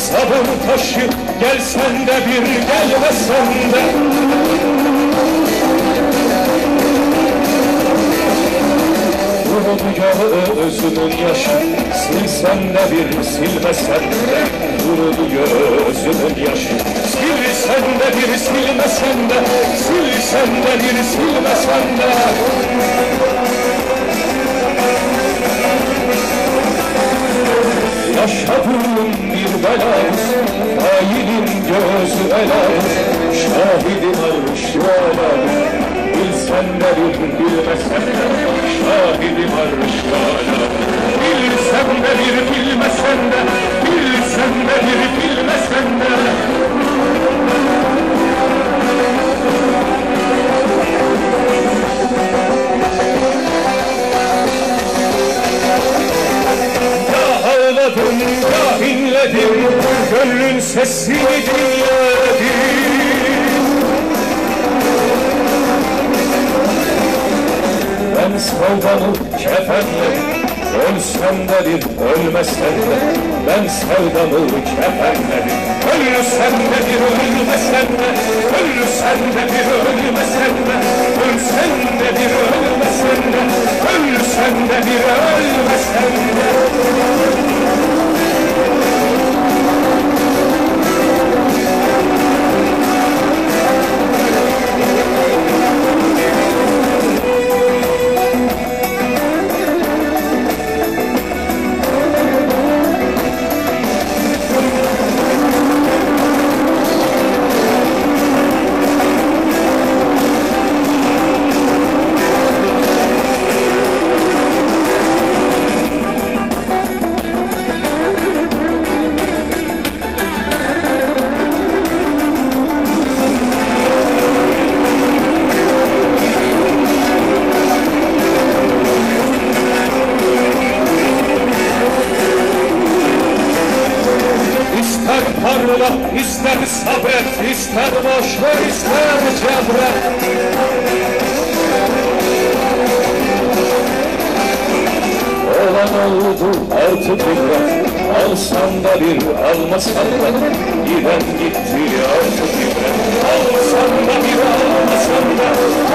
sabır taşı Gel sen de bir gelmesen de Kurudu gözümün yaşı Silsen de bir silmesen de Kurudu gözümün yaşı Silsen de bir silmesen de Silsen de. Bir silmesen de Yaşadığım bir belamız Hainin gözü elamız Şahidim arş yuvalar Bilsen de bir bilmesen Şahidim arş yuvalar Gönlün sesini dinledim. Ben sevdamı kefenledim Ölsem de bir ölmesem de Ben sevdamı kefenledim Ölsem de bir ölmesem de Ölsem de bir ölmesem de Ölsem de bir ölmesem de Ölsem de bir ölmesem parla, ister sabret, ister boş ver, ister cebret. Olan oldu artık ibret, alsan da bir almasan da, giden gitti artık ibret. Alsan da bir almasan da,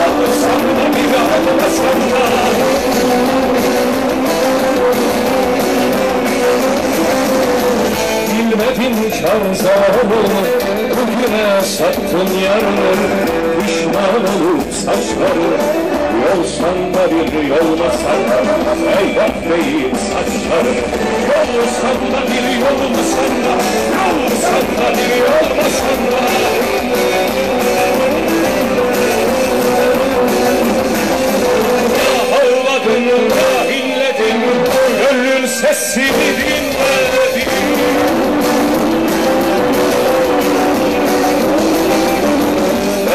alsan da bir almasan da. Kar zalimini Bugüne sattın yarını. Pişman olup saçları Yolsan da bir yolmasan da Eyvah değil saçları Yolsan da bir yolmasan da Yolsan da bir yolmasan da Ya ağladın ya inledin Gönlün sesini dinledin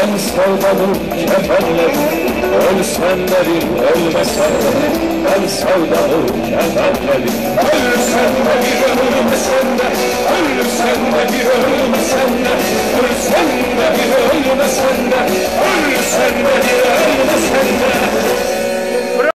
Ben sevdadım kefenledim Ölsen de bir ölmesen de Ben sevdamı kenarlarım Ölsen de bir ölmesen de